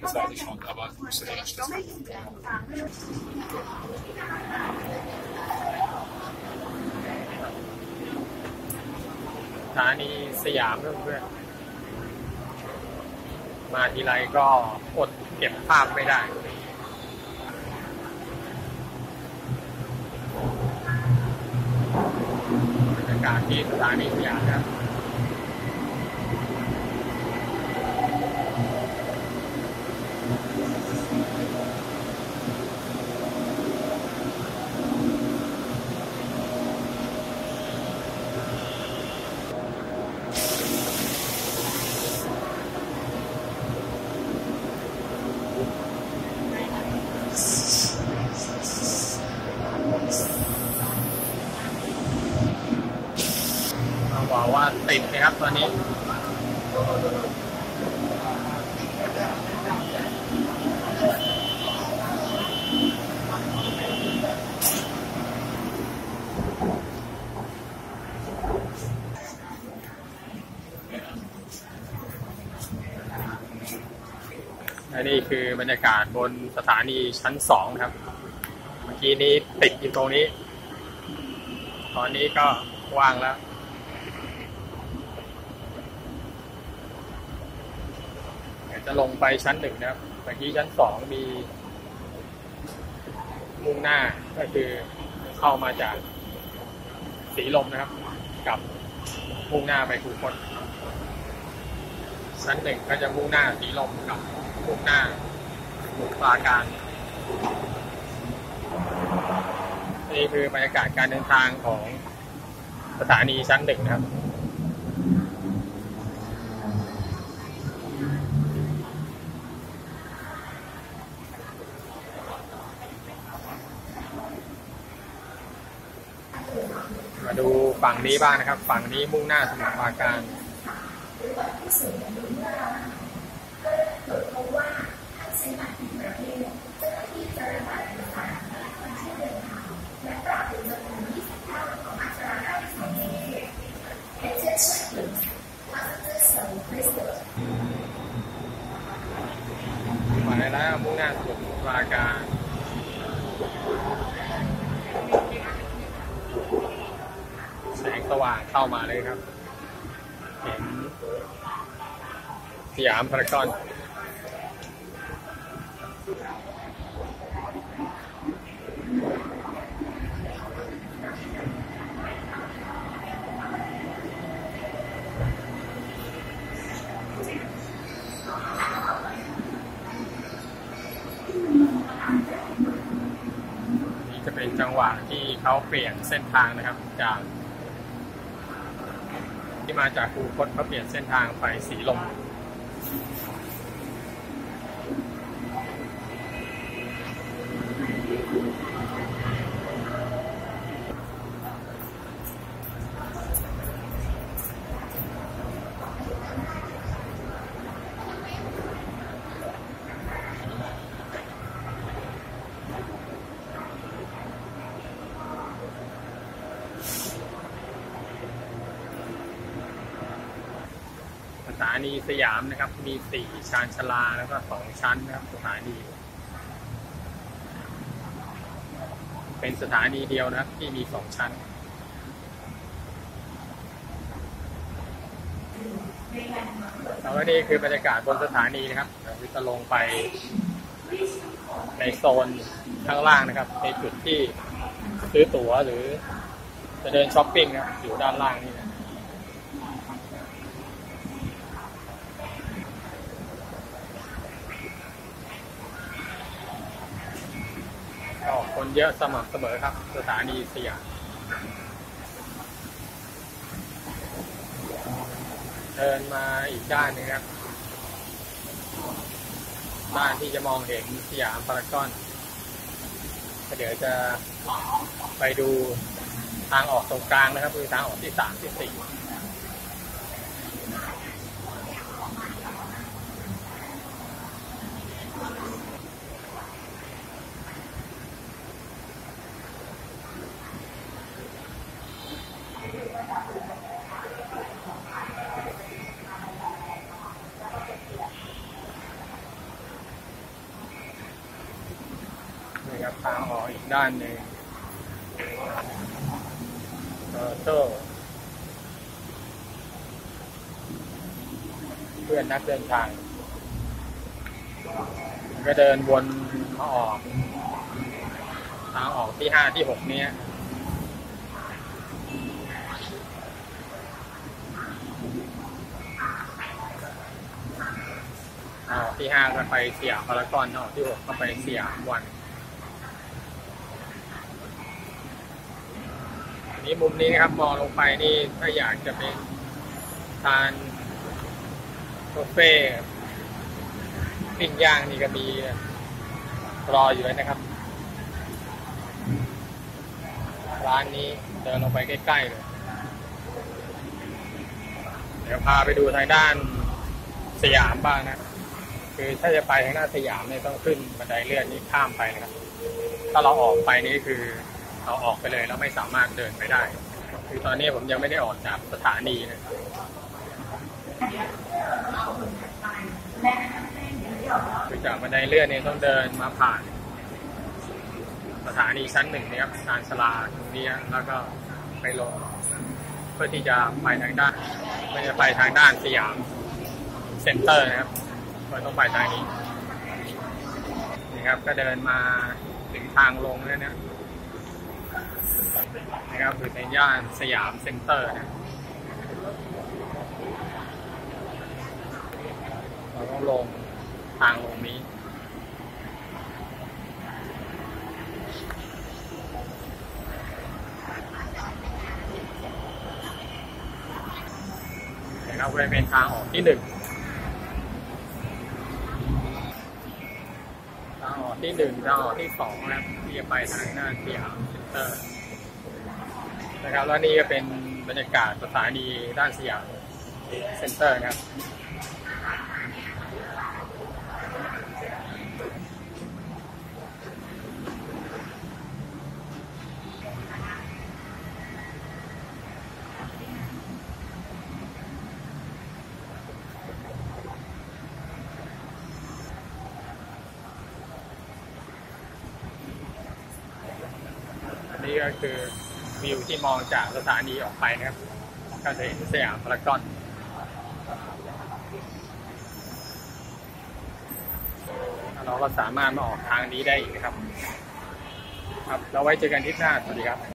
Das weiß ich schon, aber ich müsste den Schlüssel. สถานีสยามเพื่อนๆมาทีไรก็อดเก็บภาพไม่ได้บรรยากาศที่สถานีสยามนะครับ ติดนะครับตอนนี้และนี่คือบรรยากาศบนสถานีชั้นสองครับ เมื่อกี้นี้ติดอยู่ตรงนี้ ตอนนี้ก็ว่างแล้ว เดี๋ยว จะลงไปชั้นหนึ่งนะครับเมื่อกี้ชั้นสองมี มุ่งหน้าก็คือเข้ามาจากสีลมนะครับ กับมุ่งหน้าไปคูคตชั้นหนึ่งก็จะมุ่งหน้าสีลมกับมุ่งหน้าสมุทรปราการนี่คือบรรยากาศการเดินทางของสถานีชั้นหนึ่งนะครับ ฝั่งนี้บ้างนะครับ ฝั่งนี้มุ่งหน้าสมุทรปราการมาแล้วมุ่งหน้าสมุทรปราการ เข้ามาเลยครับเห็นสยามพารากอนนี่จะเป็นจังหวะที่เขาเปลี่ยนเส้นทางนะครับ จาก ที่มาจากคูคตเขาเปลี่ยนเส้นทางไปสีลม ถานีสยามนะครับ มีสี่ชานชลาแล้วก็สองชั้นนะครับสถานี เป็นสถานีเดียวนะครับ ที่มีสองชั้นแล้วนี่คือบรรยากาศบนสถานีนะครับเดี๋ยวจะลงไปในโซนข้างล่างนะครับ ในจุดที่ซื้อตั๋วหรือจะเดินช้อปปิ้งนะครับอยู่ด้านล่างนี่นะ ก็ คนเยอะสม่ำเสมอครับ สถานีสยามเดินมาอีกด้านนึงครับด้านที่จะมองเห็นสยามพารากอนเดี๋ยวจะไปดูทางออกตรงกลางนะครับ คือทางออกที่สามที่สี่ ด้านหนึ่งเออโต้เพื่อนนักเดินทางก็เดินวนมาออกทางออกที่ห้าที่หกเนี้ยออกที่ห้าก็ไปเสียพารากอนออกที่หกก็ไปเสียวัน นี้มุมนี้นะครับมองลงไปนี่ถ้าอยากจะเป็นทานบุฟเฟ่ต์ปิ้งย่างนี่ก็มีรออยู่แล้วนะครับ ร้านนี้เดินลงไปใกล้ๆเลย เดี๋ยวพาไปดูทางด้านสยามบ้างนะ คือถ้าจะไปทางหน้านสยามเนี่ยต้องขึ้นบันไดเลื่อนนี่ข้ามไปนะครับ ถ้าเราออกไปนี่คือ เราออกไปเลยเราไม่สามารถเดินไปได้ คือตอนนี้ผมยังไม่ได้ออกจากสถานีนะคือจากบันไดเลื่อนเนี่ยต้องเดินมาผ่าน สถานีชั้นหนึ่งนะครับชานชลาตรงนี้แล้วก็ไปลงเพื่อที่จะไปทางด้านไม่จะไปทางด้านสยามเซ็นเตอร์นะครับก็ต้องไปทางนี้นี่ครับก็เดินมาถึงทางลงแล้วเนี่ย นะครับคือในย่านสยามเซ็นเตอร์นะเราต้องลงทางลงนี้นะครับบริเวณทางออกที่หนึ่งทางออกที่หนึ่งทางออกที่สองนะครับที่จะไปทางหน้าสยาม นะครับแล้วนี่ก็เป็นบรรยากาศสถานีด้านสยามเซ็นเตอร์นะครับ นี้ก็คือวิวที่มองจากสถานีออกไปนะครับ ก็จะเห็นสยามพารากอนเราก็สามารถมาออกทางนี้ได้อีกนะครับ ครับ เราไว้เจอกันที่หน้า สวัสดีครับ